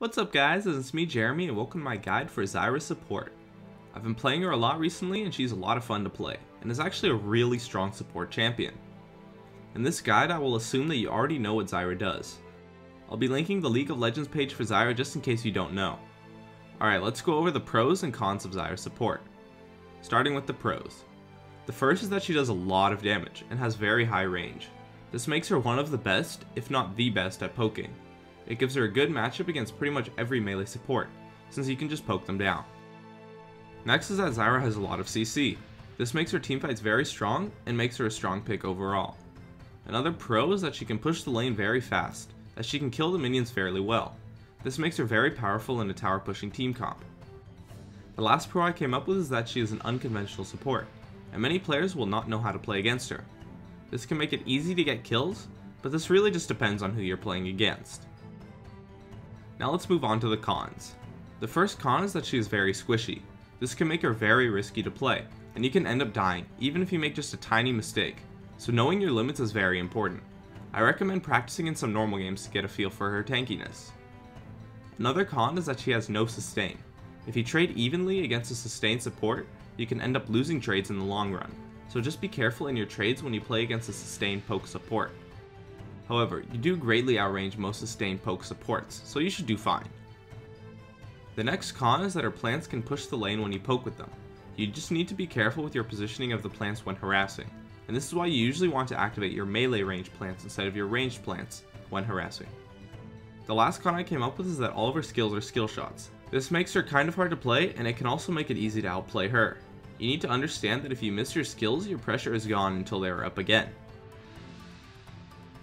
What's up guys, it's me Jeremy and welcome to my guide for Zyra support. I've been playing her a lot recently and she's a lot of fun to play, and is actually a really strong support champion. In this guide I will assume that you already know what Zyra does. I'll be linking the League of Legends page for Zyra just in case you don't know. Alright, let's go over the pros and cons of Zyra support. Starting with the pros. The first is that she does a lot of damage and has very high range. This makes her one of the best, if not the best, at poking. It gives her a good matchup against pretty much every melee support, since you can just poke them down. Next is that Zyra has a lot of CC. This makes her teamfights very strong and makes her a strong pick overall. Another pro is that she can push the lane very fast, as she can kill the minions fairly well. This makes her very powerful in a tower pushing team comp. The last pro I came up with is that she is an unconventional support, and many players will not know how to play against her. This can make it easy to get kills, but this really just depends on who you're playing against. Now let's move on to the cons. The first con is that she is very squishy. This can make her very risky to play, and you can end up dying, even if you make just a tiny mistake, so knowing your limits is very important. I recommend practicing in some normal games to get a feel for her tankiness. Another con is that she has no sustain. If you trade evenly against a sustained support, you can end up losing trades in the long run, so just be careful in your trades when you play against a sustained poke support. However, you do greatly outrange most sustained poke supports, so you should do fine. The next con is that her plants can push the lane when you poke with them. You just need to be careful with your positioning of the plants when harassing, and this is why you usually want to activate your melee range plants instead of your ranged plants when harassing. The last con I came up with is that all of her skills are skill shots. This makes her kind of hard to play, and it can also make it easy to outplay her. You need to understand that if you miss your skills, your pressure is gone until they are up again.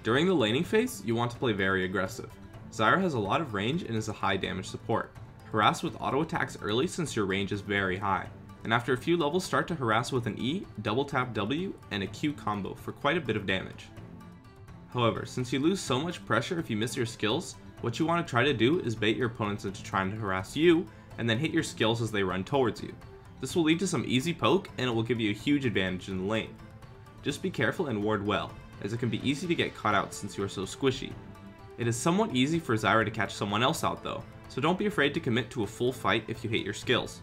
During the laning phase, you want to play very aggressive. Zyra has a lot of range and is a high damage support. Harass with auto attacks early since your range is very high, and after a few levels start to harass with an E, double tap W, and a Q combo for quite a bit of damage. However, since you lose so much pressure if you miss your skills, what you want to try to do is bait your opponents into trying to harass you, and then hit your skills as they run towards you. This will lead to some easy poke, and it will give you a huge advantage in the lane. Just be careful and ward well, as it can be easy to get caught out since you are so squishy. It is somewhat easy for Zyra to catch someone else out though, so don't be afraid to commit to a full fight if you hate your skills.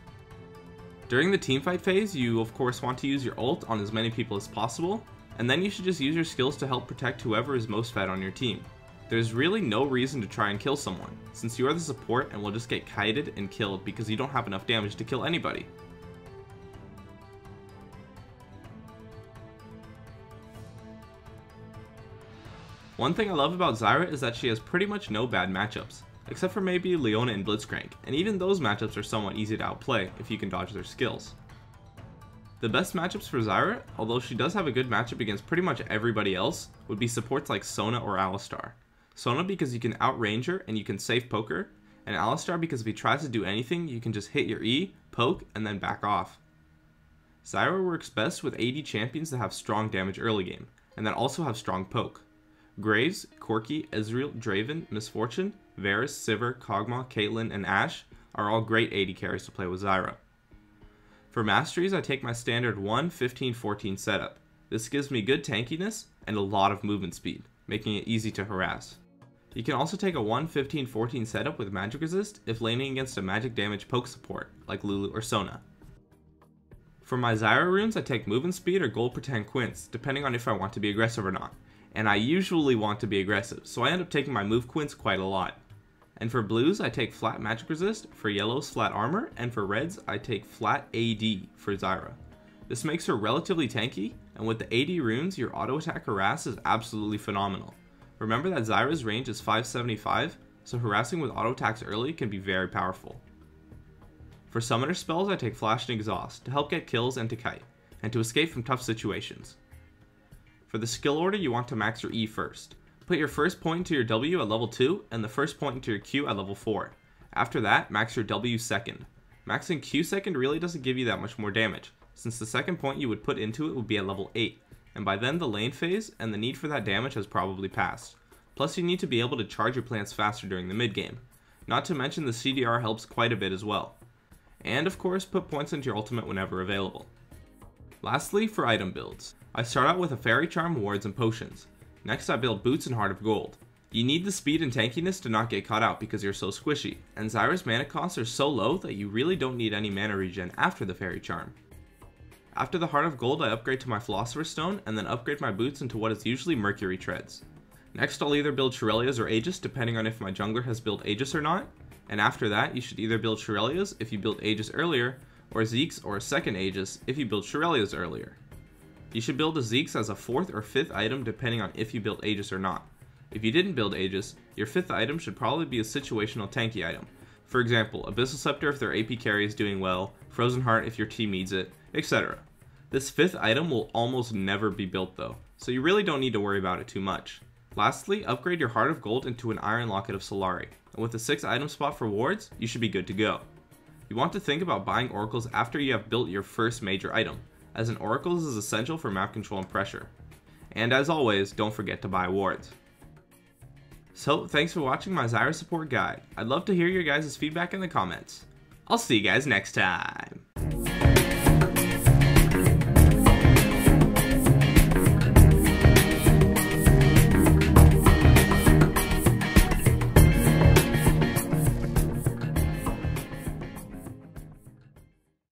During the teamfight phase, you of course want to use your ult on as many people as possible, and then you should just use your skills to help protect whoever is most fed on your team. There's really no reason to try and kill someone, since you are the support and will just get kited and killed because you don't have enough damage to kill anybody. One thing I love about Zyra is that she has pretty much no bad matchups, except for maybe Leona and Blitzcrank, and even those matchups are somewhat easy to outplay if you can dodge their skills. The best matchups for Zyra, although she does have a good matchup against pretty much everybody else, would be supports like Sona or Alistar. Sona because you can outrange her and you can safe poke her, and Alistar because if he tries to do anything, you can just hit your E, poke, and then back off. Zyra works best with AD champions that have strong damage early game, and that also have strong poke. Graves, Corki, Ezreal, Draven, Miss Fortune, Varus, Sivir, Kog'Maw, Caitlyn, and Ashe are all great AD carries to play with Zyra. For masteries, I take my standard 1 15 14 setup. This gives me good tankiness and a lot of movement speed, making it easy to harass. You can also take a 1 15 14 setup with magic resist if laning against a magic damage poke support like Lulu or Sona. For my Zyra runes, I take movement speed or gold per 10 quints, depending on if I want to be aggressive or not and I usually want to be aggressive, so I end up taking my move quints quite a lot. And for blues, I take flat magic resist, for yellows, flat armor, and for reds, I take flat AD for Zyra. This makes her relatively tanky, and with the AD runes, your auto attack harass is absolutely phenomenal. Remember that Zyra's range is 575, so harassing with auto attacks early can be very powerful. For summoner spells, I take flash and exhaust to help get kills and to kite, and to escape from tough situations. For the skill order, you want to max your E first. Put your first point into your W at level 2, and the first point into your Q at level 4. After that, max your W second. Maxing Q second really doesn't give you that much more damage, since the second point you would put into it would be at level 8, and by then the lane phase and the need for that damage has probably passed. Plus you need to be able to charge your plants faster during the mid game. Not to mention the CDR helps quite a bit as well. And of course, put points into your ultimate whenever available. Lastly, for item builds. I start out with a Fairy Charm, Wards, and Potions. Next I build Boots and Heart of Gold. You need the speed and tankiness to not get caught out because you're so squishy, and Zyra's mana costs are so low that you really don't need any mana regen after the Fairy Charm. After the Heart of Gold I upgrade to my Philosopher's Stone and then upgrade my boots into what is usually Mercury Treads. Next I'll either build Shurelya's or Aegis depending on if my jungler has built Aegis or not, and after that you should either build Shurelya's if you built Aegis earlier, or Zeke's or a second Aegis if you built Shurelya's earlier. You should build a Zeke's as a fourth or fifth item depending on if you built Aegis or not. If you didn't build Aegis, your 5th item should probably be a situational tanky item. For example, Abyssal Scepter if their AP carry is doing well, Frozen Heart if your team needs it, etc. This 5th item will almost never be built though, so you really don't need to worry about it too much. Lastly, upgrade your Heart of Gold into an Iron Locket of Solari, and with a 6 item spot for wards, you should be good to go. You want to think about buying oracles after you have built your first major item, as an oracles is essential for map control and pressure. And as always, don't forget to buy wards. So, thanks for watching my Zyra support guide. I'd love to hear your guys' feedback in the comments. I'll see you guys next time.